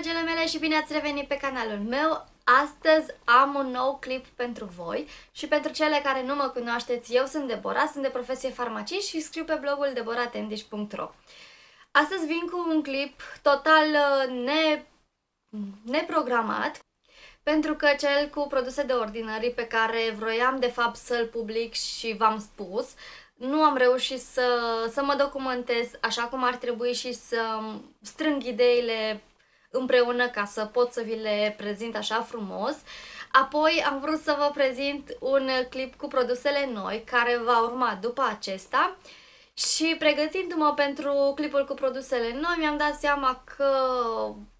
dragele mele și bine ați revenit pe canalul meu! Astăzi am un nou clip pentru voi și pentru cele care nu mă cunoașteți, eu sunt Debora, sunt de profesie farmacist și scriu pe blogul deboratendish.ro Astăzi vin cu un clip total uh, ne... neprogramat pentru că cel cu produse de ordinării pe care vroiam de fapt să-l public și v-am spus, nu am reușit să, să mă documentez așa cum ar trebui și să strâng ideile împreună ca să pot să vi le prezint așa frumos. Apoi am vrut să vă prezint un clip cu produsele noi care va urma după acesta și pregătindu-mă pentru clipul cu produsele noi mi-am dat seama că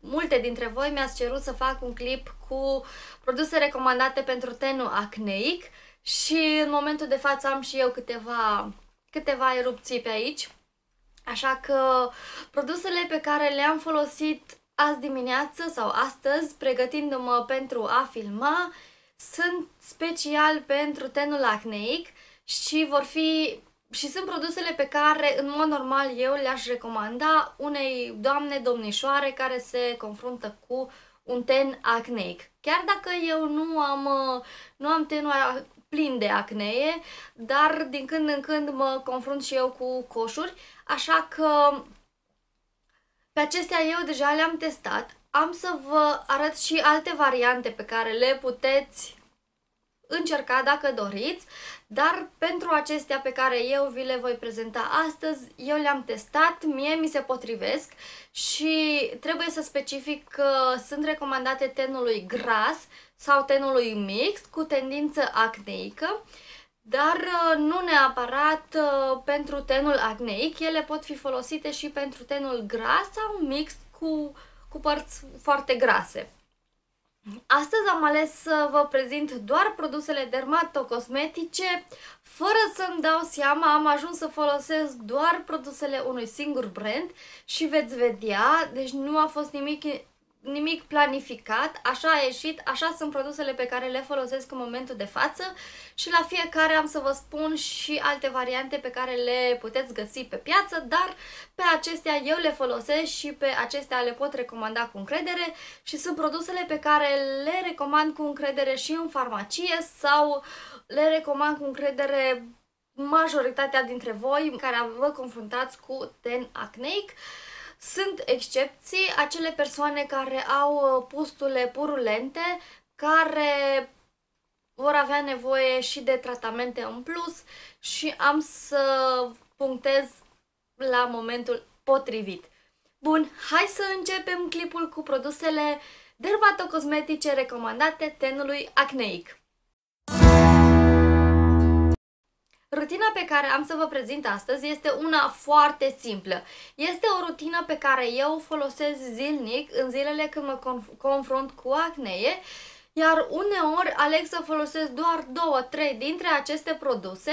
multe dintre voi mi-ați cerut să fac un clip cu produse recomandate pentru tenul acneic și în momentul de față am și eu câteva, câteva erupții pe aici. Așa că produsele pe care le-am folosit azi dimineață sau astăzi, pregătindu-mă pentru a filma, sunt special pentru tenul acneic și vor fi și sunt produsele pe care în mod normal eu le-aș recomanda unei doamne domnișoare care se confruntă cu un ten acneic. Chiar dacă eu nu am, nu am tenul plin de acnee, dar din când în când mă confrunt și eu cu coșuri, așa că pe acestea eu deja le-am testat. Am să vă arăt și alte variante pe care le puteți încerca dacă doriți, dar pentru acestea pe care eu vi le voi prezenta astăzi, eu le-am testat, mie mi se potrivesc și trebuie să specific că sunt recomandate tenului gras sau tenului mixt cu tendință acneică dar uh, nu neapărat uh, pentru tenul acneic, ele pot fi folosite și pentru tenul gras sau mixt cu, cu părți foarte grase. Astăzi am ales să vă prezint doar produsele dermatocosmetice, fără să-mi dau seama, am ajuns să folosesc doar produsele unui singur brand și veți vedea, deci nu a fost nimic nimic planificat, așa a ieșit, așa sunt produsele pe care le folosesc în momentul de față și la fiecare am să vă spun și alte variante pe care le puteți găsi pe piață, dar pe acestea eu le folosesc și pe acestea le pot recomanda cu încredere și sunt produsele pe care le recomand cu încredere și în farmacie sau le recomand cu încredere majoritatea dintre voi care vă confruntați cu ten acneic. Sunt excepții, acele persoane care au uh, pustule purulente, care vor avea nevoie și de tratamente în plus și am să punctez la momentul potrivit. Bun, hai să începem clipul cu produsele dermatocosmetice recomandate tenului acneic. Rutina pe care am să vă prezint astăzi este una foarte simplă. Este o rutină pe care eu o folosesc zilnic în zilele când mă conf confrunt cu acnee, iar uneori aleg să folosesc doar 2-3 dintre aceste produse.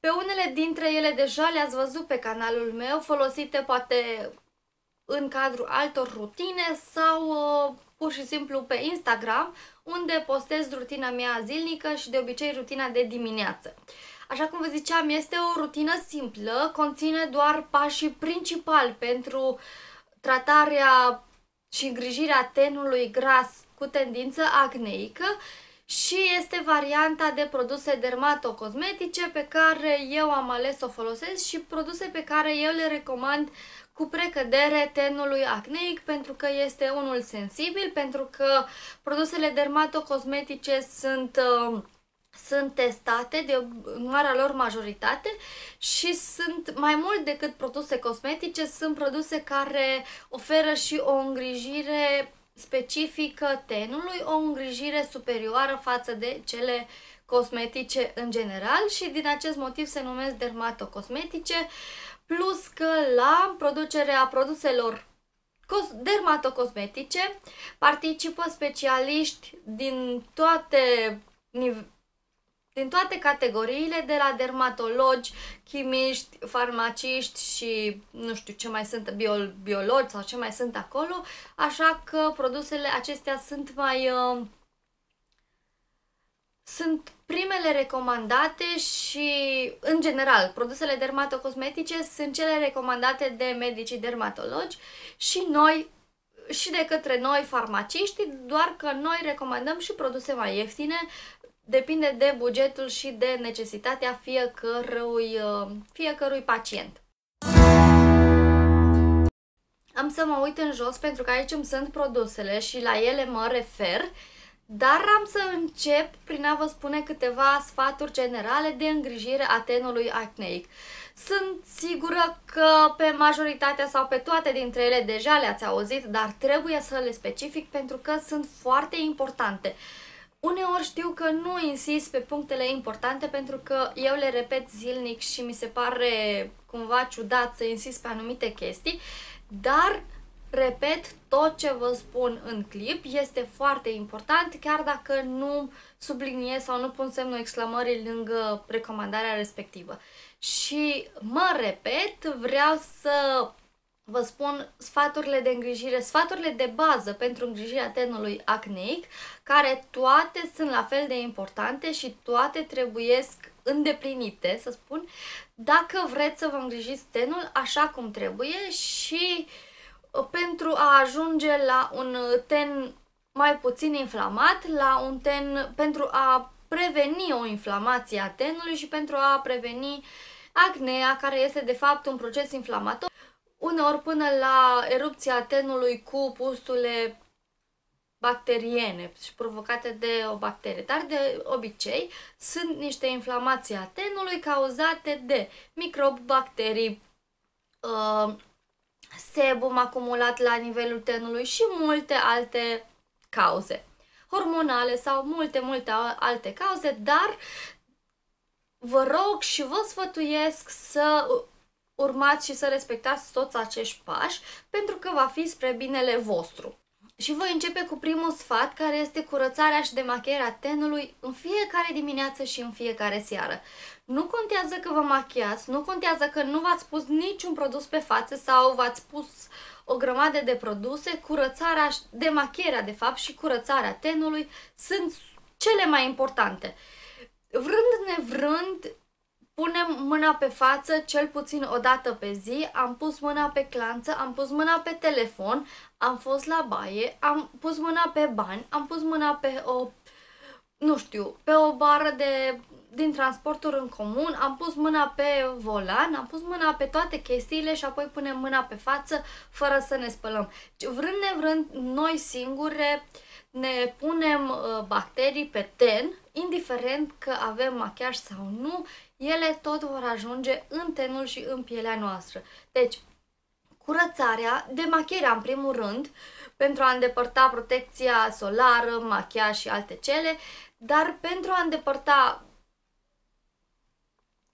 Pe unele dintre ele deja le-ați văzut pe canalul meu, folosite poate în cadrul altor rutine sau uh, pur și simplu pe Instagram, unde postez rutina mea zilnică și de obicei rutina de dimineață. Așa cum vă ziceam, este o rutină simplă, conține doar pașii principali pentru tratarea și îngrijirea tenului gras cu tendință acneică și este varianta de produse dermatocosmetice pe care eu am ales să o folosesc și produse pe care eu le recomand cu precădere tenului acneic pentru că este unul sensibil, pentru că produsele dermatocosmetice sunt uh, sunt testate de marea lor majoritate și sunt mai mult decât produse cosmetice, sunt produse care oferă și o îngrijire specifică tenului, o îngrijire superioară față de cele cosmetice în general și din acest motiv se numesc dermatocosmetice, plus că la producerea produselor dermatocosmetice participă specialiști din toate din toate categoriile, de la dermatologi, chimiști, farmaciști și nu știu ce mai sunt, bio, biologi sau ce mai sunt acolo, așa că produsele acestea sunt mai... Uh, sunt primele recomandate și, în general, produsele dermatocosmetice sunt cele recomandate de medicii dermatologi și noi și de către noi farmaciști, doar că noi recomandăm și produse mai ieftine, depinde de bugetul și de necesitatea fiecărui, uh, fiecărui pacient. Am să mă uit în jos pentru că aici îmi sunt produsele și la ele mă refer, dar am să încep prin a vă spune câteva sfaturi generale de îngrijire a tenului acneic. Sunt sigură că pe majoritatea sau pe toate dintre ele deja le-ați auzit, dar trebuie să le specific pentru că sunt foarte importante. Uneori știu că nu insist pe punctele importante pentru că eu le repet zilnic și mi se pare cumva ciudat să insist pe anumite chestii, dar repet tot ce vă spun în clip, este foarte important, chiar dacă nu subliniez sau nu pun semnul exclamării lângă recomandarea respectivă. Și mă repet, vreau să vă spun sfaturile de îngrijire, sfaturile de bază pentru îngrijirea tenului acneic, care toate sunt la fel de importante și toate trebuiesc îndeplinite, să spun, dacă vreți să vă îngrijiți tenul așa cum trebuie și uh, pentru a ajunge la un ten mai puțin inflamat, la un ten pentru a preveni o inflamație a tenului și pentru a preveni acnea, care este de fapt un proces inflamator, uneori până la erupția tenului cu pustule bacteriene și provocate de o bacterie, dar de obicei sunt niște inflamații a tenului cauzate de microbi, bacterii, uh, sebum acumulat la nivelul tenului și multe alte cauze hormonale sau multe, multe alte cauze, dar vă rog și vă sfătuiesc să urmați și să respectați toți acești pași pentru că va fi spre binele vostru. Și voi începe cu primul sfat, care este curățarea și demachierea tenului în fiecare dimineață și în fiecare seară. Nu contează că vă machiați, nu contează că nu v-ați pus niciun produs pe față sau v-ați pus o grămadă de produse, curățarea, demachierea de fapt și curățarea tenului sunt cele mai importante. Vrând nevrând, punem mâna pe față cel puțin o dată pe zi, am pus mâna pe clanță, am pus mâna pe telefon, am fost la baie, am pus mâna pe bani, am pus mâna pe o, nu știu, pe o bară de, din transporturi în comun, am pus mâna pe volan, am pus mâna pe toate chestiile și apoi punem mâna pe față fără să ne spălăm. Vrând nevrând, noi singure ne punem uh, bacterii pe ten, indiferent că avem machiaj sau nu, ele tot vor ajunge în tenul și în pielea noastră. Deci, curățarea, demachierea în primul rând, pentru a îndepărta protecția solară, machiaj și alte cele, dar pentru a îndepărta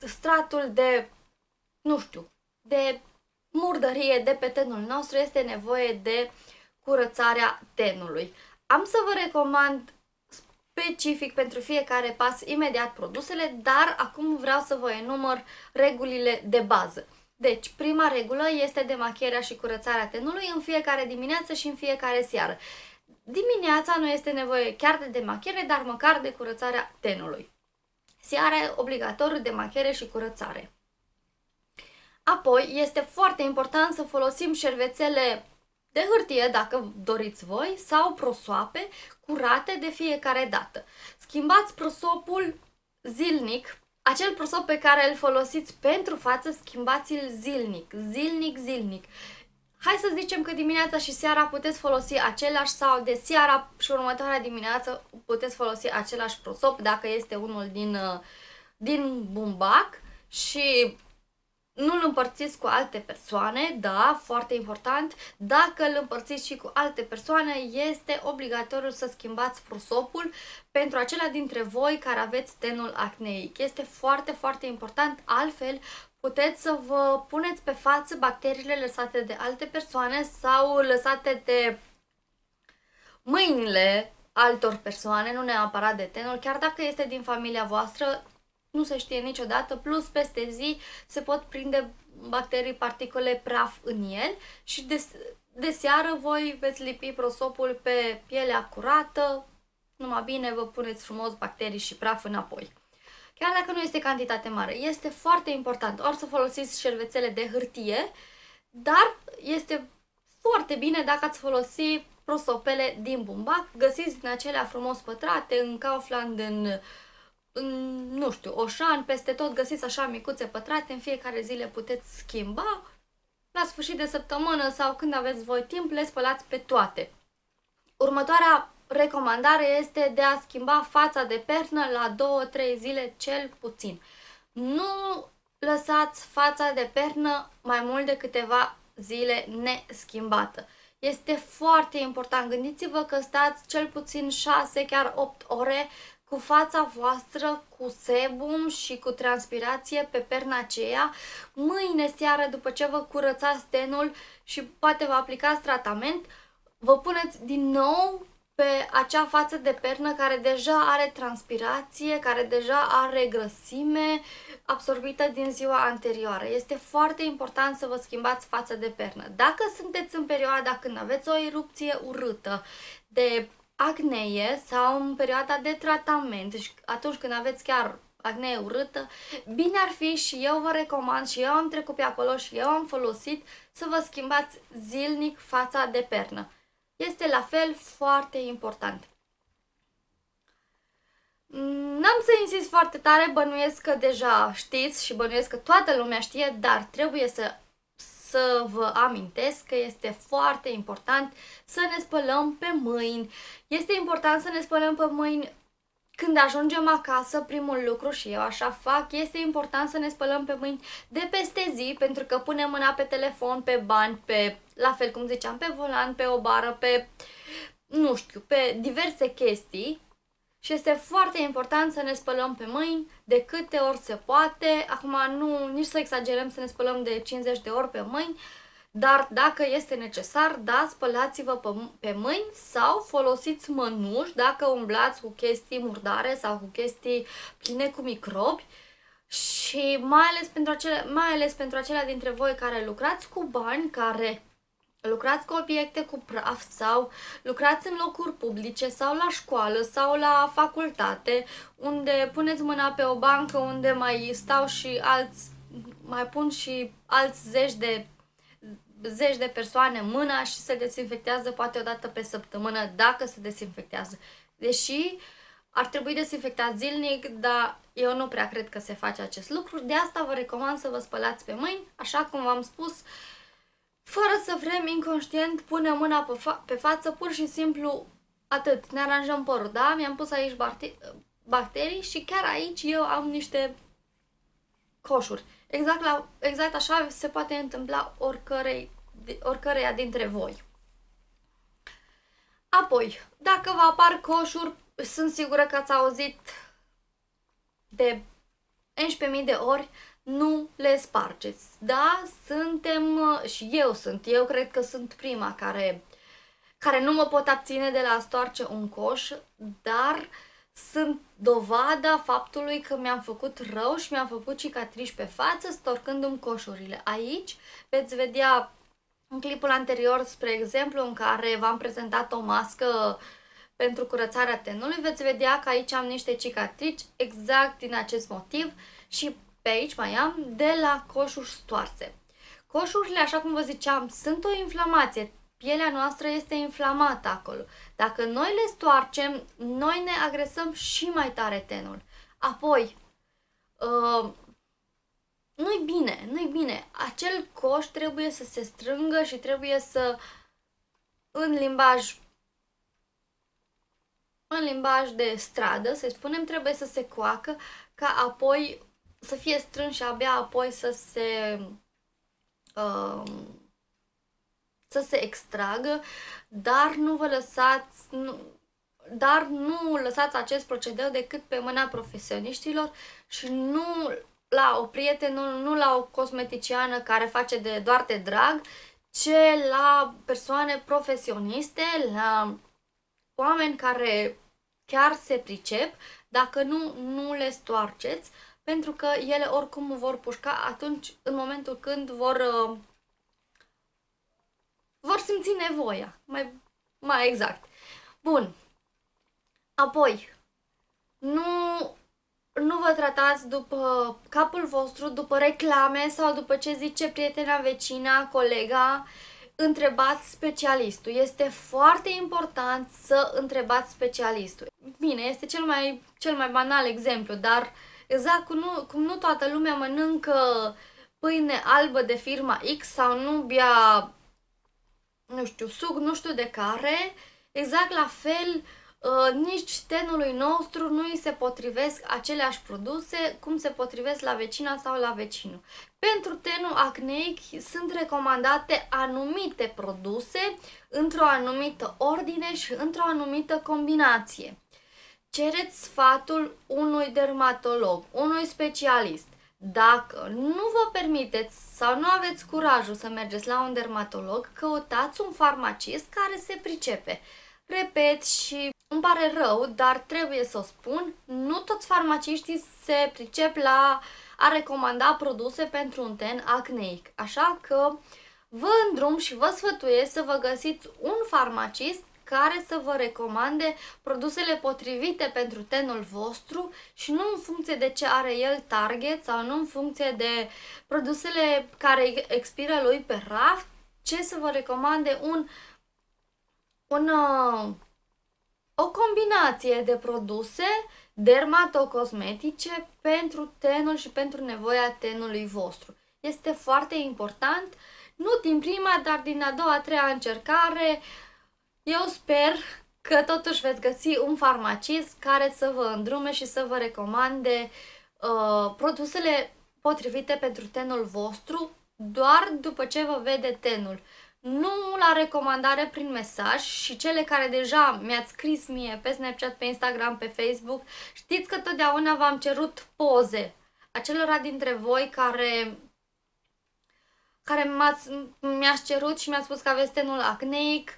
stratul de, nu știu, de murdărie de pe tenul nostru, este nevoie de curățarea tenului. Am să vă recomand specific pentru fiecare pas imediat produsele, dar acum vreau să vă enumăr regulile de bază. Deci, prima regulă este demachierea și curățarea tenului în fiecare dimineață și în fiecare seară. Dimineața nu este nevoie chiar de demachiere, dar măcar de curățarea tenului. Seara obligatoriu demachiere și curățare. Apoi, este foarte important să folosim șervețele de hârtie, dacă doriți voi, sau prosoape curate de fiecare dată. Schimbați prosopul zilnic, acel prosop pe care îl folosiți pentru față, schimbați-l zilnic, zilnic, zilnic. Hai să zicem că dimineața și seara puteți folosi același sau de seara și următoarea dimineață puteți folosi același prosop dacă este unul din, uh, din bumbac și nu-l împărțiți cu alte persoane, da, foarte important. Dacă îl împărțiți și cu alte persoane, este obligatoriu să schimbați prosopul pentru acelea dintre voi care aveți tenul acneic. Este foarte, foarte important, altfel puteți să vă puneți pe față bacteriile lăsate de alte persoane sau lăsate de mâinile altor persoane, nu neapărat de tenul, chiar dacă este din familia voastră, nu se știe niciodată, plus peste zi se pot prinde bacterii, particule, praf în el și de, de seară voi veți lipi prosopul pe pielea curată, numai bine vă puneți frumos bacterii și praf înapoi. Chiar dacă nu este cantitate mare, este foarte important ori să folosiți șervețele de hârtie, dar este foarte bine dacă ați folosi prosopele din bumbac. Găsiți din acelea frumos pătrate în Kaufland, în, în nu știu, Oșan, peste tot găsiți așa micuțe pătrate, în fiecare zi le puteți schimba. La sfârșit de săptămână sau când aveți voi timp, le spălați pe toate. Următoarea recomandare este de a schimba fața de pernă la 2-3 zile cel puțin. Nu lăsați fața de pernă mai mult de câteva zile neschimbată. Este foarte important. Gândiți-vă că stați cel puțin 6, chiar 8 ore cu fața voastră, cu sebum și cu transpirație pe perna aceea. Mâine seară, după ce vă curățați tenul și poate vă aplicați tratament, vă puneți din nou pe acea față de pernă care deja are transpirație, care deja are grăsime absorbită din ziua anterioară. Este foarte important să vă schimbați fața de pernă. Dacă sunteți în perioada când aveți o erupție urâtă de acnee sau în perioada de tratament, deci atunci când aveți chiar acnee urâtă, bine ar fi și eu vă recomand și eu am trecut pe acolo și eu am folosit să vă schimbați zilnic fața de pernă este la fel foarte important. N-am să insist foarte tare, bănuiesc că deja știți și bănuiesc că toată lumea știe, dar trebuie să, să vă amintesc că este foarte important să ne spălăm pe mâini. Este important să ne spălăm pe mâini când ajungem acasă, primul lucru, și eu așa fac, este important să ne spălăm pe mâini de peste zi, pentru că punem mâna pe telefon, pe bani, pe, la fel cum ziceam, pe volan, pe o bară, pe, nu știu, pe diverse chestii. Și este foarte important să ne spălăm pe mâini de câte ori se poate. Acum nu, nici să exagerăm să ne spălăm de 50 de ori pe mâini, dar dacă este necesar, da, spălați-vă pe, pe mâini sau folosiți mănuși dacă umblați cu chestii murdare sau cu chestii pline cu microbi. Și mai ales pentru acele, mai ales pentru acelea dintre voi care lucrați cu bani, care lucrați cu obiecte cu praf sau lucrați în locuri publice sau la școală sau la facultate, unde puneți mâna pe o bancă unde mai stau și alți, mai pun și alți zeci de zeci de persoane mâna și se desinfectează poate o dată pe săptămână dacă se desinfectează. Deși ar trebui desinfectat zilnic, dar eu nu prea cred că se face acest lucru. De asta vă recomand să vă spălați pe mâini, așa cum v-am spus, fără să vrem inconștient, punem mâna pe, fa- pe față, pur și simplu atât, ne aranjăm părul, da? Mi-am pus aici bacterii și chiar aici eu am niște coșuri. Exact, la, exact așa se poate întâmpla oricărei, oricăreia dintre voi. Apoi, dacă vă apar coșuri, sunt sigură că ați auzit de 11.000 de ori, nu le spargeți. Da, suntem, și eu sunt, eu cred că sunt prima care, care nu mă pot abține de la a stoarce un coș, dar uh, sunt dovada faptului că mi-am făcut rău și mi-am făcut cicatrici pe față storcându-mi coșurile. Aici veți vedea în clipul anterior, spre exemplu, în care v-am prezentat o mască pentru curățarea tenului, veți vedea că aici am niște cicatrici exact din acest motiv și pe aici mai am de la coșuri stoarse. Coșurile, așa cum vă ziceam, sunt o inflamație pielea noastră este inflamată acolo. Dacă noi le stoarcem, noi ne agresăm și mai tare tenul. Apoi, uh, nu-i bine, nu-i bine. Acel coș trebuie să se strângă și trebuie să, în limbaj în limbaj de stradă, să spunem, trebuie să se coacă ca apoi să fie strâns și abia apoi să se uh, să se extragă, dar nu vă lăsați, nu, dar nu lăsați acest procedeu decât pe mâna profesioniștilor și nu la o prietenă, nu la o cosmeticiană care face de doar de drag, ci la persoane profesioniste, la oameni care chiar se pricep, dacă nu, nu le stoarceți, pentru că ele oricum vor pușca atunci, în momentul când vor uh, vor simți nevoia, mai, mai exact. Bun. Apoi, nu, nu vă tratați după capul vostru, după reclame sau după ce zice prietena, vecina, colega. întrebați specialistul. Este foarte important să întrebați specialistul. Bine, este cel mai, cel mai banal exemplu, dar exact cum nu, cum nu toată lumea mănâncă pâine albă de firma X sau nu bea, nu știu, suc nu știu de care, exact la fel Uh, nici tenului nostru nu îi se potrivesc aceleași produse cum se potrivesc la vecina sau la vecinul. Pentru tenul acneic sunt recomandate anumite produse într-o anumită ordine și într-o anumită combinație. Cereți sfatul unui dermatolog, unui specialist. Dacă nu vă permiteți sau nu aveți curajul să mergeți la un dermatolog, căutați un farmacist care se pricepe. Repet și îmi pare rău, dar trebuie să o spun, nu toți farmaciștii se pricep la a recomanda produse pentru un ten acneic. Așa că vă îndrum și vă sfătuiesc să vă găsiți un farmacist care să vă recomande produsele potrivite pentru tenul vostru și nu în funcție de ce are el target sau nu în funcție de produsele care expiră lui pe raft, ce să vă recomande un, un uh, o combinație de produse dermatocosmetice pentru tenul și pentru nevoia tenului vostru. Este foarte important, nu din prima, dar din a doua, a treia încercare. Eu sper că totuși veți găsi un farmacist care să vă îndrume și să vă recomande uh, produsele potrivite pentru tenul vostru doar după ce vă vede tenul nu la recomandare prin mesaj și cele care deja mi-ați scris mie pe Snapchat, pe Instagram, pe Facebook, știți că totdeauna v-am cerut poze. Acelora dintre voi care care m-ați, mi-ați cerut și mi-ați spus că aveți tenul acneic.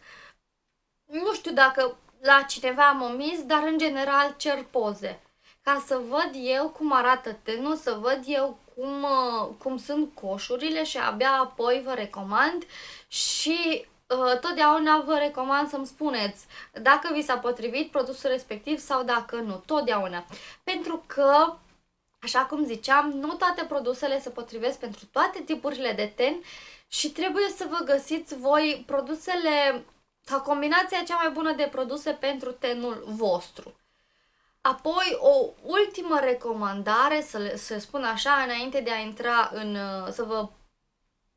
Nu știu dacă la cineva am omis, dar în general cer poze. Ca să văd eu cum arată tenul, să văd eu cum, uh, cum sunt coșurile și abia apoi vă recomand și uh, totdeauna vă recomand să-mi spuneți dacă vi s-a potrivit produsul respectiv sau dacă nu, totdeauna. Pentru că, așa cum ziceam, nu toate produsele se potrivesc pentru toate tipurile de ten și trebuie să vă găsiți voi produsele sau combinația cea mai bună de produse pentru tenul vostru. Apoi, o ultimă recomandare, să, le, să spun așa, înainte de a intra în, uh, să vă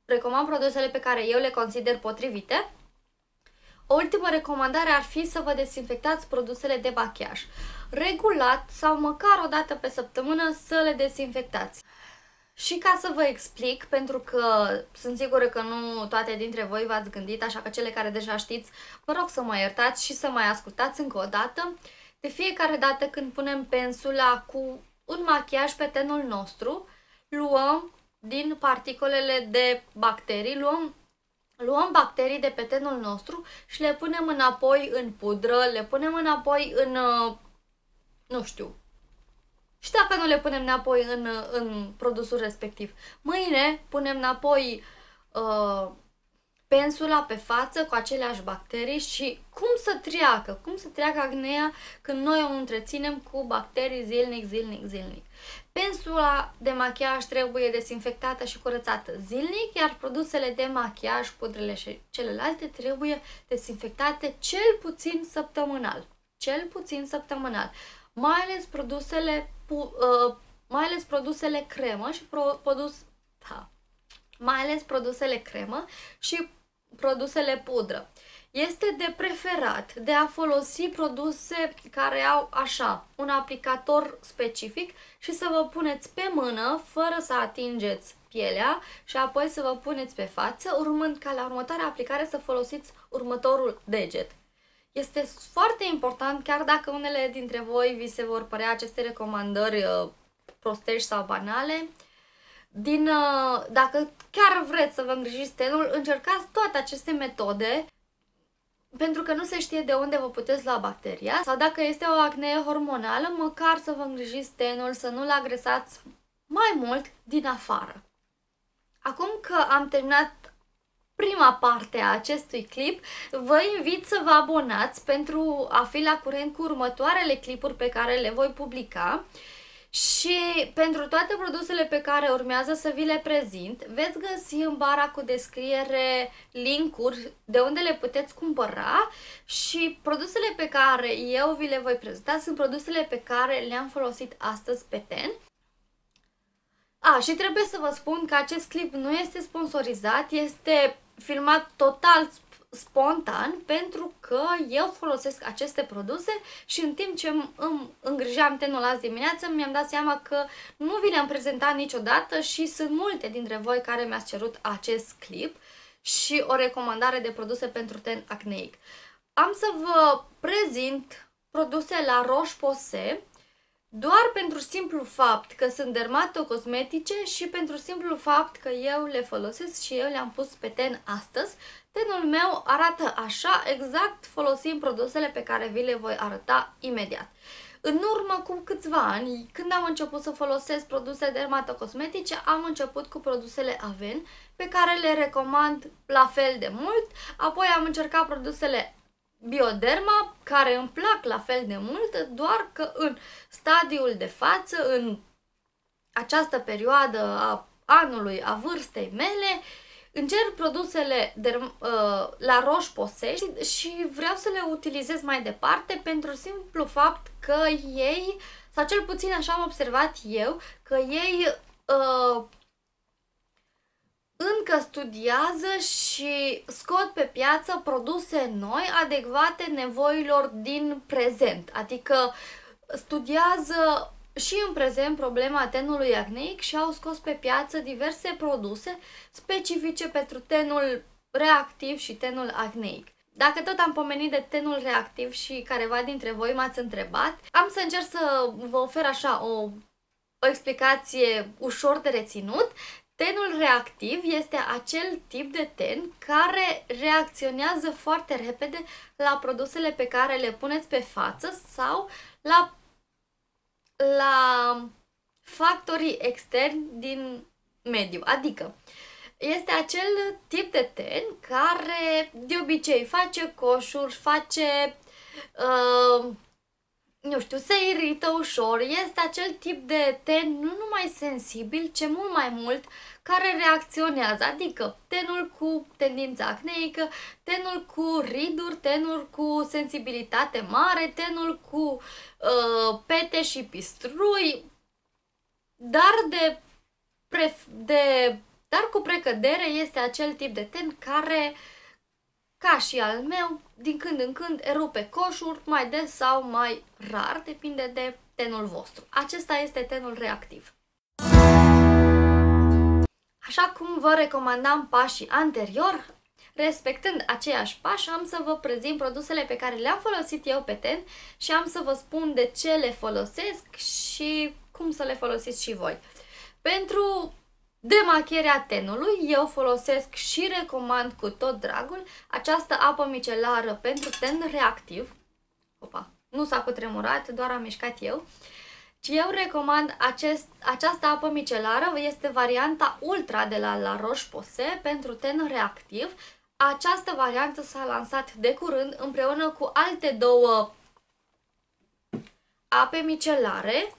recomand produsele pe care eu le consider potrivite. O ultimă recomandare ar fi să vă desinfectați produsele de machiaj. Regulat sau măcar o dată pe săptămână să le desinfectați. Și ca să vă explic, pentru că sunt sigură că nu toate dintre voi v-ați gândit, așa că cele care deja știți, vă rog să mă iertați și să mai ascultați încă o dată. De fiecare dată când punem pensula cu un machiaj pe tenul nostru, luăm din particolele de bacterii, luăm, luăm bacterii de pe tenul nostru și le punem înapoi în pudră, le punem înapoi în, uh, nu știu, și dacă nu le punem înapoi în, în produsul respectiv. Mâine punem înapoi uh, pensula pe față cu aceleași bacterii și cum să treacă, cum să treacă acnea când noi o întreținem cu bacterii zilnic, zilnic, zilnic. Pensula de machiaj trebuie desinfectată și curățată zilnic, iar produsele de machiaj, pudrele și celelalte trebuie desinfectate cel puțin săptămânal. Cel puțin săptămânal. Mai ales produsele, uh, mai ales produsele cremă și pro, produs, da, mai ales produsele cremă și produsele pudră. Este de preferat de a folosi produse care au așa, un aplicator specific și să vă puneți pe mână fără să atingeți pielea și apoi să vă puneți pe față, urmând ca la următoarea aplicare să folosiți următorul deget. Este foarte important, chiar dacă unele dintre voi vi se vor părea aceste recomandări uh, prostești sau banale, din, uh, dacă chiar vreți să vă îngrijiți tenul, încercați toate aceste metode pentru că nu se știe de unde vă puteți lua bacteria sau dacă este o acnee hormonală, măcar să vă îngrijiți tenul, să nu-l agresați mai mult din afară. Acum că am terminat prima parte a acestui clip, vă invit să vă abonați pentru a fi la curent cu următoarele clipuri pe care le voi publica Și pentru toate produsele pe care urmează să vi le prezint, veți găsi în bara cu descriere linkuri de unde le puteți cumpăra și produsele pe care eu vi le voi prezenta sunt produsele pe care le-am folosit astăzi pe TEN. A, și trebuie să vă spun că acest clip nu este sponsorizat, este filmat total spontan pentru că eu folosesc aceste produse și în timp ce îmi îngrijam tenul azi dimineață mi-am dat seama că nu vi le-am prezentat niciodată și sunt multe dintre voi care mi-ați cerut acest clip și o recomandare de produse pentru ten acneic. Am să vă prezint produse la Roche-Posay doar pentru simplu fapt că sunt dermatocosmetice și pentru simplu fapt că eu le folosesc și eu le-am pus pe ten astăzi. Tenul meu arată așa, exact folosind produsele pe care vi le voi arăta imediat. În urmă cu câțiva ani, când am început să folosesc produse dermatocosmetice, am început cu produsele Aven, pe care le recomand la fel de mult, apoi am încercat produsele Bioderma, care îmi plac la fel de mult, doar că în stadiul de față, în această perioadă a anului, a vârstei mele, încerc produsele de, uh, la Roche-Posay și, și vreau să le utilizez mai departe pentru simplu fapt că ei, sau cel puțin așa am observat eu, că ei uh, încă studiază și scot pe piață produse noi adecvate nevoilor din prezent. Adică studiază și în prezent problema tenului acneic și au scos pe piață diverse produse specifice pentru tenul reactiv și tenul acneic. Dacă tot am pomenit de tenul reactiv și careva dintre voi m-ați întrebat, am să încerc să vă ofer așa o, o explicație ușor de reținut. Tenul reactiv este acel tip de ten care reacționează foarte repede la produsele pe care le puneți pe față sau la, la factorii externi din mediu. Adică, este acel tip de ten care de obicei face coșuri, face uh, nu știu, se irită ușor, este acel tip de ten nu numai sensibil, ci mult mai mult care reacționează, adică tenul cu tendință acneică, tenul cu riduri, tenul cu sensibilitate mare, tenul cu uh, pete și pistrui, dar de, pref- de dar cu precădere este acel tip de ten care uh, ca și al meu, din când în când erupe coșuri, mai des sau mai rar, depinde de tenul vostru. Acesta este tenul reactiv. Așa cum vă recomandam pașii anterior, respectând aceiași pași, am să vă prezint produsele pe care le-am folosit eu pe ten și am să vă spun de ce le folosesc și cum să le folosiți și voi. Pentru Demachierea tenului, eu folosesc și recomand cu tot dragul această apă micelară pentru ten reactiv. Opa, nu s-a cutremurat, doar am mișcat eu. Și eu recomand acest, această apă micelară, este varianta Ultra de la La Roche-Posay pentru ten reactiv. Această variantă s-a lansat de curând împreună cu alte două ape micelare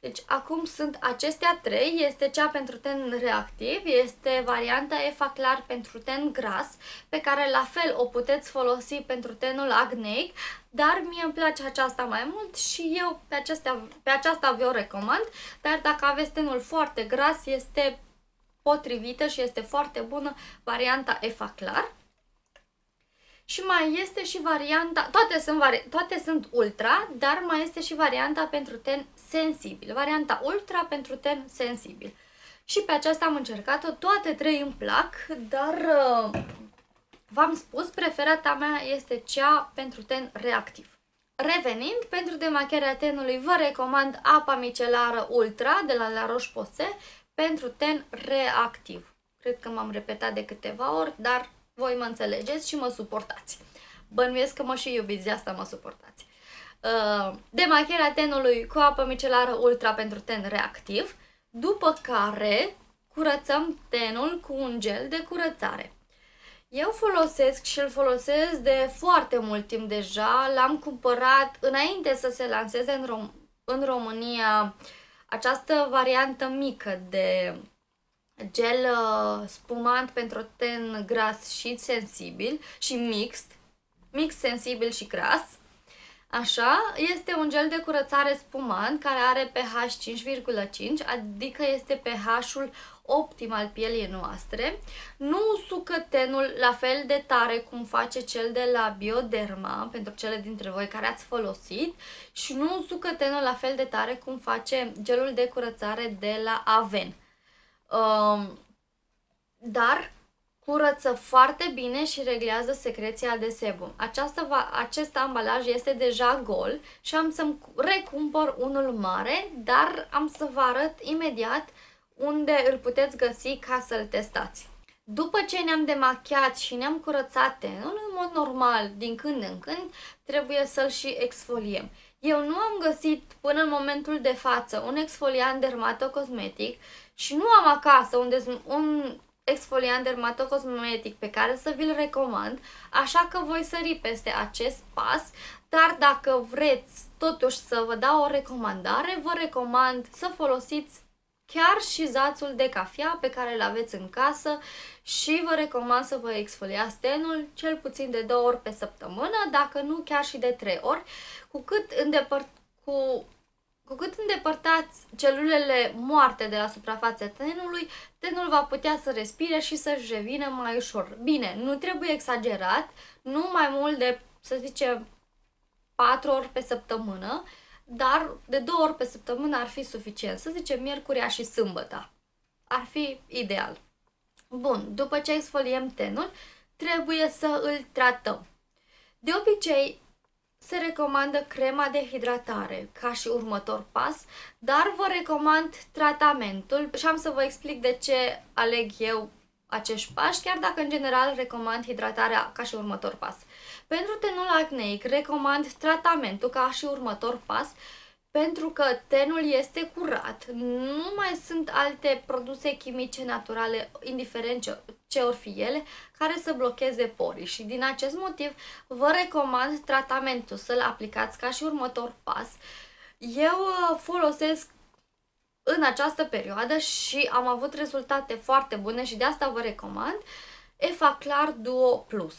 deci acum sunt acestea trei, este cea pentru ten reactiv, este varianta EFA clar pentru ten gras, pe care la fel o puteți folosi pentru tenul acneic, dar mie îmi place aceasta mai mult și eu pe, acestea, pe aceasta vi-o recomand, dar dacă aveți tenul foarte gras, este potrivită și este foarte bună varianta EFA clar. Și mai este și varianta, toate sunt, vari, toate sunt ultra, dar mai este și varianta pentru ten sensibil. Varianta ultra pentru ten sensibil. Și pe aceasta am încercat-o, toate trei îmi plac, dar uh, v-am spus, preferata mea este cea pentru ten reactiv. Revenind, pentru demacherea tenului vă recomand apa micelară Ultra de la La Roche-Posay pentru ten reactiv. Cred că m-am repetat de câteva ori, dar voi mă înțelegeți și mă suportați. Bănuiesc că mă și iubiți, de asta mă suportați. Uh, demachierea tenului cu apă micelară ultra pentru ten reactiv, după care curățăm tenul cu un gel de curățare. Eu folosesc și îl folosesc de foarte mult timp deja, l-am cumpărat înainte să se lanseze în, Rom- în România această variantă mică de gel uh, spumant pentru ten gras și sensibil și mixt, mix sensibil și gras. Așa, este un gel de curățare spumant care are pH 5,5, adică este pH-ul optim al pielii noastre. Nu usucă tenul la fel de tare cum face cel de la Bioderma, pentru cele dintre voi care ați folosit, și nu usucă tenul la fel de tare cum face gelul de curățare de la Aven. Um, dar curăță foarte bine și reglează secreția de sebum. Această, acest ambalaj este deja gol și am să-mi recumpăr unul mare, dar am să vă arăt imediat unde îl puteți găsi ca să-l testați. După ce ne-am demachiat și ne-am curățat tenul, în mod normal, din când în când, trebuie să-l și exfoliem. Eu nu am găsit până în momentul de față un exfoliant dermatocosmetic și nu am acasă un, un exfoliant dermatocosmetic pe care să vi-l recomand, așa că voi sări peste acest pas, dar dacă vreți totuși să vă dau o recomandare, vă recomand să folosiți chiar și zațul de cafea pe care îl aveți în casă și vă recomand să vă exfoliați tenul cel puțin de două ori pe săptămână, dacă nu chiar și de trei ori, cu cât îndepăr- cu cu cât îndepărtați celulele moarte de la suprafața tenului, tenul va putea să respire și să-și revină mai ușor. Bine, nu trebuie exagerat, nu mai mult de, să zicem, 4 ori pe săptămână, dar de două ori pe săptămână ar fi suficient. Să zicem miercurea și sâmbăta. Ar fi ideal. Bun, după ce exfoliem tenul, trebuie să îl tratăm. De obicei, se recomandă crema de hidratare ca și următor pas, dar vă recomand tratamentul și am să vă explic de ce aleg eu acești pași, chiar dacă în general recomand hidratarea ca și următor pas. Pentru tenul acneic recomand tratamentul ca și următor pas, pentru că tenul este curat, nu mai sunt alte produse chimice naturale, indiferent ce, ce or fi ele, care să blocheze porii și din acest motiv vă recomand tratamentul să-l aplicați ca și următor pas. Eu uh, folosesc în această perioadă și am avut rezultate foarte bune și de asta vă recomand Efaclar Duo Plus.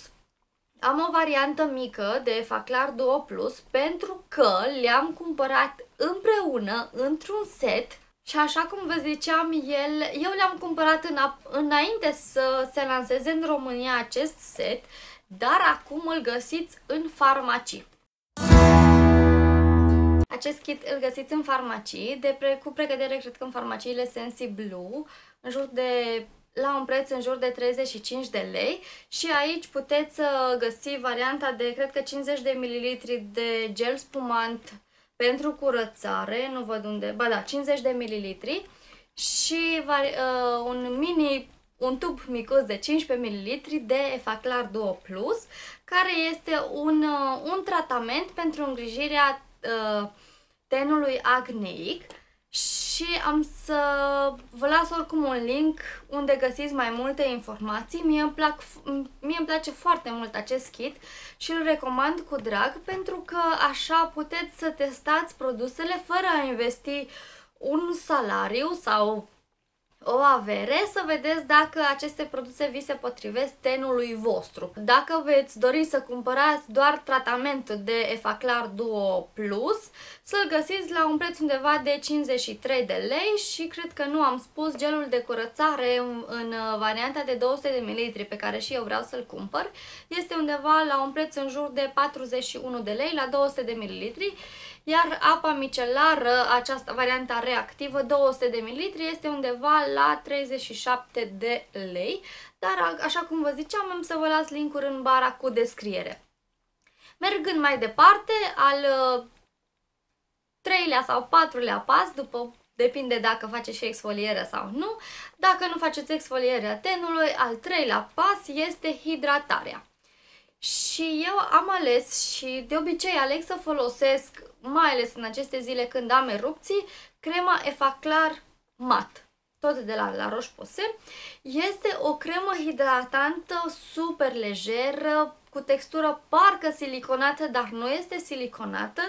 Am o variantă mică de Efaclar Duo Plus pentru că le-am cumpărat împreună într-un set și așa cum vă ziceam, el, eu le-am cumpărat în, înainte să se lanseze în România acest set, dar acum îl găsiți în farmacii. Acest kit îl găsiți în farmacii, de pre, cu precădere cred că în farmaciile Sensi Blue, în jur de la un preț în jur de 35 de lei și aici puteți găsi varianta de, cred că 50 de ml de gel spumant pentru curățare, nu văd unde, ba da, 50 de ml și uh, un mini, un tub micus de 15 ml de Efaclar Duo Plus, care este un, uh, un tratament pentru îngrijirea uh, tenului acneic și am să vă las oricum un link unde găsiți mai multe informații. Mie îmi, plac, mie îmi place foarte mult acest kit și îl recomand cu drag pentru că așa puteți să testați produsele fără a investi un salariu sau o avere să vedeți dacă aceste produse vi se potrivesc tenului vostru. Dacă veți dori să cumpărați doar tratamentul de Efaclar Duo Plus, să-l găsiți la un preț undeva de 53 de lei și cred că nu am spus gelul de curățare în, în varianta de 200 de ml pe care și eu vreau să-l cumpăr este undeva la un preț în jur de 41 de lei la 200 de ml iar apa micelară, această variantă reactivă, 200 de ml, este undeva la 37 de lei, dar așa cum vă ziceam, am să vă las linkuri în bara cu descriere. Mergând mai departe, al uh, treilea sau patrulea pas, după depinde dacă faceți și exfolierea sau nu. Dacă nu faceți exfolierea tenului, al treilea pas este hidratarea. Și eu am ales și de obicei aleg să folosesc mai ales în aceste zile când am erupții, crema Efaclar Mat. tot de la La Roche-Posay. Este o cremă hidratantă super lejeră, cu textură parcă siliconată, dar nu este siliconată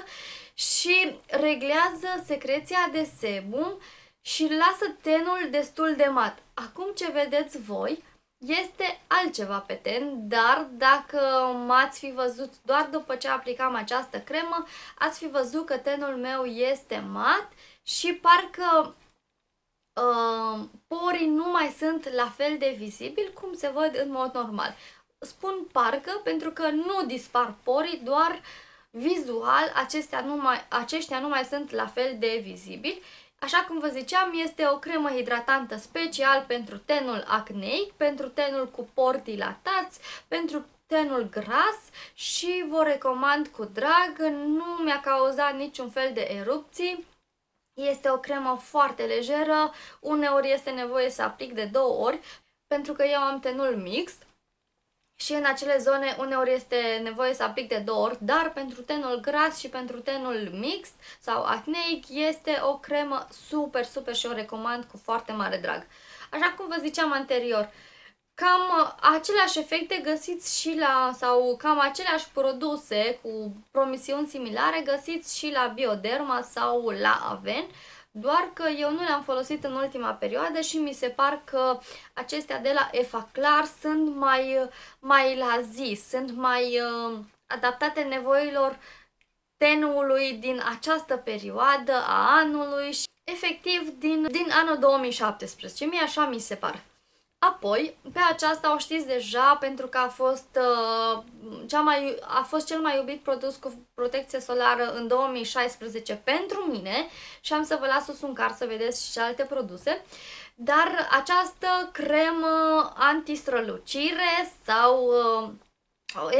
și reglează secreția de sebum și lasă tenul destul de mat. Acum ce vedeți voi este altceva pe ten, dar dacă m-ați fi văzut doar după ce aplicam această cremă, ați fi văzut că tenul meu este mat și parcă uh, porii nu mai sunt la fel de vizibili cum se văd în mod normal. Spun parcă pentru că nu dispar porii, doar vizual acestea nu mai, aceștia nu mai sunt la fel de vizibili. Așa cum vă ziceam, este o cremă hidratantă special pentru tenul acneic, pentru tenul cu pori dilatați, pentru tenul gras și vă recomand cu drag, nu mi-a cauzat niciun fel de erupții. Este o cremă foarte lejeră, uneori este nevoie să aplic de două ori, pentru că eu am tenul mixt și în acele zone uneori este nevoie să aplic de două ori, dar pentru tenul gras și pentru tenul mixt sau acneic este o cremă super, super și o recomand cu foarte mare drag. Așa cum vă ziceam anterior, cam aceleași efecte găsiți și la, sau cam aceleași produse cu promisiuni similare găsiți și la Bioderma sau la Aven, doar că eu nu le-am folosit în ultima perioadă și mi se par că acestea de la Efa Clar sunt mai, mai la zi, sunt mai uh, adaptate nevoilor tenului din această perioadă a anului și efectiv din, din anul 2017. Mie așa mi se pare. Apoi, pe aceasta o știți deja pentru că a fost, uh, cea mai, a fost cel mai iubit produs cu protecție solară în 2016 pentru mine și am să vă las sus un car să vedeți și alte produse. Dar această cremă antistrălucire sau uh,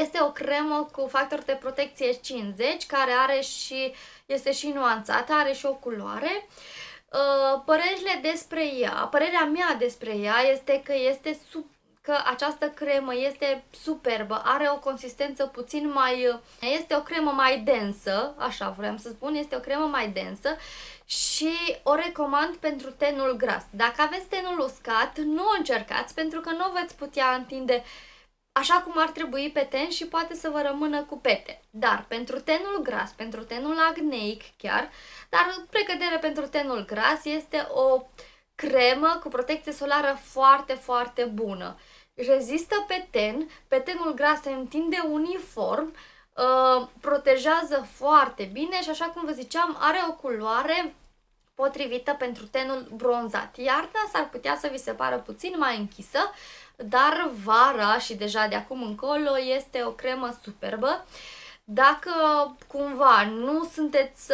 este o cremă cu factor de protecție 50 care are și, este și nuanțată, are și o culoare. Uh, Uh, părerile despre ea, părerea mea despre ea este că este sub că această cremă este superbă, are o consistență puțin mai... este o cremă mai densă, așa vreau să spun, este o cremă mai densă și o recomand pentru tenul gras. Dacă aveți tenul uscat, nu o încercați pentru că nu veți putea întinde uh, așa cum ar trebui pe ten și poate să vă rămână cu pete. Dar pentru tenul gras, pentru tenul acneic chiar, dar precădere pentru tenul gras este o cremă cu protecție solară foarte, foarte bună. Rezistă pe ten, pe tenul gras se întinde uniform, uh, protejează foarte bine și așa cum vă ziceam are o culoare potrivită pentru tenul bronzat. Iarna s-ar putea să vi se pară puțin mai închisă, dar vara și deja de acum încolo este o cremă superbă. Dacă cumva nu sunteți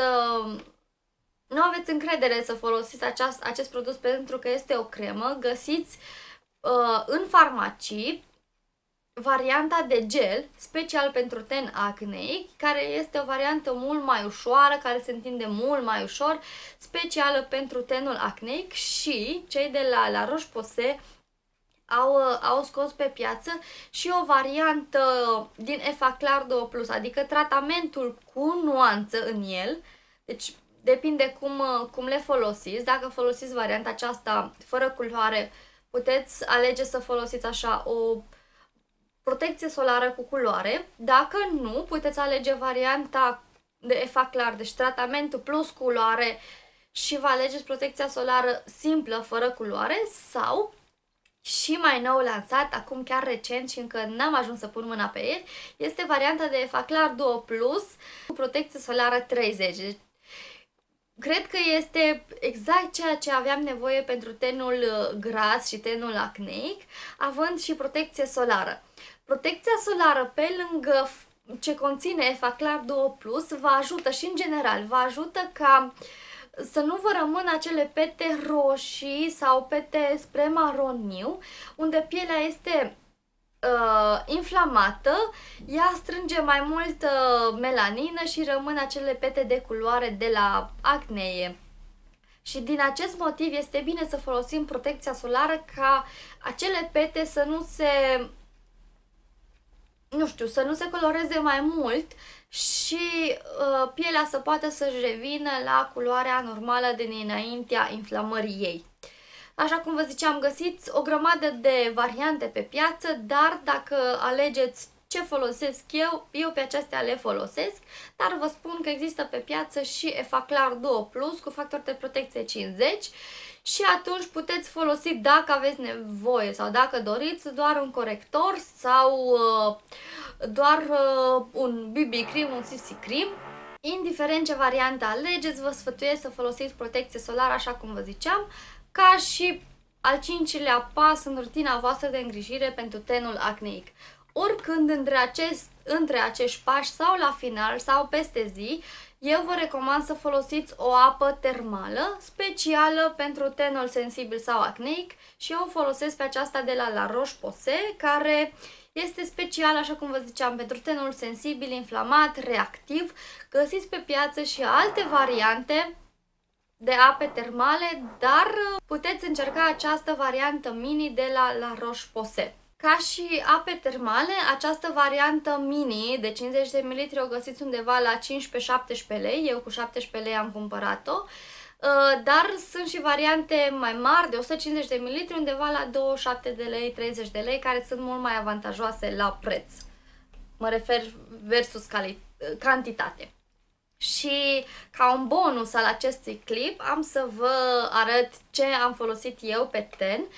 nu aveți încredere să folosiți aceast, acest produs pentru că este o cremă, găsiți uh, în farmacii varianta de gel, special pentru ten acneic, care este o variantă mult mai ușoară, care se întinde mult mai ușor, specială pentru tenul acneic și cei de la La Roche-Posay au, au scos pe piață și o variantă din Efaclar 2 adică tratamentul cu nuanță în el, deci depinde cum, cum le folosiți, dacă folosiți varianta aceasta fără culoare, puteți alege să folosiți așa o protecție solară cu culoare, dacă nu, puteți alege varianta de Efaclar, deci tratamentul plus culoare și vă alegeți protecția solară simplă, fără culoare sau și mai nou lansat, acum chiar recent și încă n-am ajuns să pun mâna pe el, este varianta de Efaclar Duo Plus cu protecție solară 30. Deci, cred că este exact ceea ce aveam nevoie pentru tenul uh, gras și tenul acneic, având și protecție solară. Protecția solară pe lângă ce conține Efaclar Duo Plus vă ajută și în general, vă ajută ca uh, să nu vă rămână acele pete roșii sau pete spre maroniu, unde pielea este uh, inflamată, ea strânge mai mult uh, melanină și rămân acele pete de culoare de la acnee. Și din acest motiv este bine să folosim protecția solară ca acele pete să nu se nu știu, să nu se coloreze mai mult și uh, pielea să poată să-și revină la culoarea normală din înaintea inflamării ei. Așa cum vă ziceam, găsiți o grămadă de variante pe piață, dar dacă alegeți ce folosesc eu, eu pe acestea le folosesc, dar vă spun că există pe piață și Efaclar Duo Plus cu factor de protecție 50 și atunci puteți folosi dacă aveți nevoie sau dacă doriți doar un corector sau uh, doar uh, un BB cream, un CC cream. Indiferent ce variantă alegeți, vă sfătuiesc să folosiți protecție solară așa cum vă ziceam, ca și al cincilea pas în rutina voastră de îngrijire pentru tenul acneic oricând între, acest, între acești pași sau la final sau peste zi, eu vă recomand să folosiți o apă termală specială pentru tenul sensibil sau acneic și eu o folosesc pe aceasta de la La Roche-Posay, care este special, așa cum vă ziceam, pentru tenul sensibil, inflamat, reactiv. Găsiți pe piață și alte variante de ape termale, dar puteți încerca această variantă mini de la La Roche-Posay. Ca și ape termale, această variantă mini de 50 de ml o găsiți undeva la 15-17 lei, eu cu 17 lei am cumpărat-o, uh, dar sunt și variante mai mari de 150 de ml undeva la 27 de lei, 30 de lei, care sunt mult mai avantajoase la preț. Mă refer versus cantitate. Și ca un bonus al acestui clip am să vă arăt ce am folosit eu pe ten. Uh,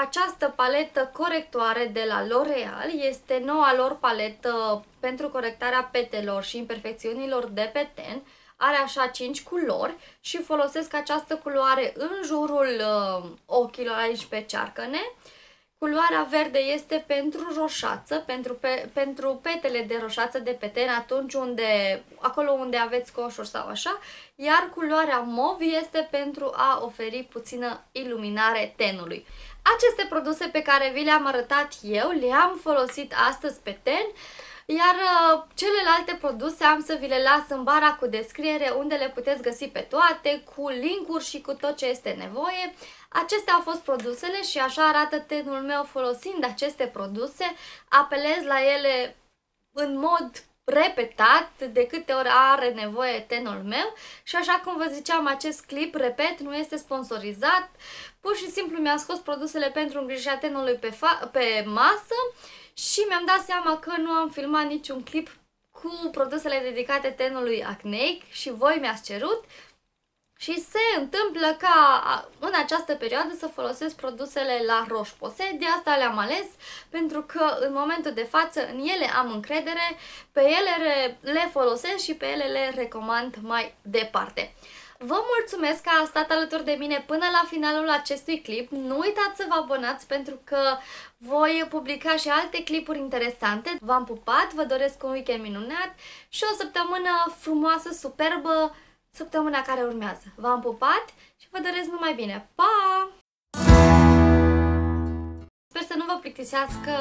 această paletă corectoare de la L'Oreal este noua lor paletă pentru corectarea petelor și imperfecțiunilor de pe ten. Are așa 5 culori și folosesc această culoare în jurul uh, ochilor aici pe cearcăne. Culoarea verde este pentru roșață, pentru, pe, pentru petele de roșață de pe ten, atunci unde, acolo unde aveți coșuri sau așa, iar culoarea mov este pentru a oferi puțină iluminare tenului. Aceste produse pe care vi le-am arătat eu, le-am folosit astăzi pe ten, iar uh, celelalte produse am să vi le las în bara cu descriere unde le puteți găsi pe toate, cu linkuri și cu tot ce este nevoie. Acestea au fost produsele și așa arată tenul meu folosind aceste produse. Apelez la ele în mod repetat de câte ori are nevoie tenul meu și așa cum vă ziceam, acest clip, repet, nu este sponsorizat, pur și simplu mi-am scos produsele pentru îngrijirea tenului pe, pe masă și mi-am dat seama că nu am filmat niciun clip cu produsele dedicate tenului acneic și voi mi-ați cerut și se întâmplă ca în această perioadă să folosesc produsele la Roche-Posay, de asta le-am ales, pentru că în momentul de față în ele am încredere, pe ele le folosesc și pe ele le recomand mai departe. Vă mulțumesc că ați stat alături de mine până la finalul acestui clip. Nu uitați să vă abonați pentru că voi publica și alte clipuri interesante. V-am pupat, vă doresc un weekend minunat și o săptămână frumoasă, superbă, săptămâna care urmează. V-am pupat și vă doresc numai bine. Pa! Sper să nu vă plictisească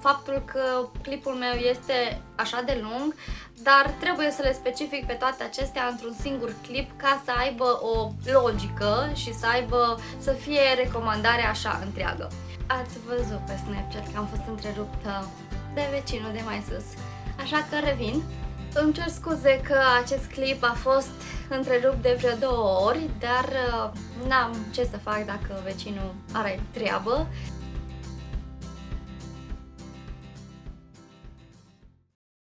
faptul că clipul meu este așa de lung, dar trebuie să le specific pe toate acestea într-un singur clip ca să aibă o logică și să aibă, să fie recomandare așa întreagă. Ați văzut pe Snapchat că am fost întreruptă de vecinul de mai sus, așa că revin. Îmi cer scuze că acest clip a fost întrerupt de vreo două ori, dar uh, n-am ce să fac dacă vecinul are treabă.